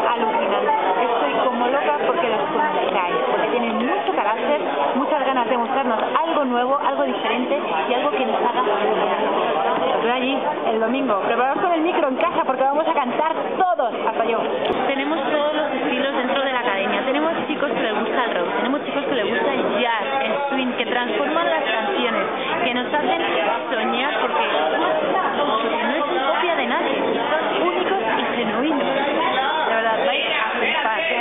son alucinantes. Estoy como loca porque los conozcáis, porque tienen mucho carácter, muchas ganas de mostrarnos algo nuevo, algo diferente y algo que nos haga soñar. Os veo allí el domingo. Preparaos con el micro en casa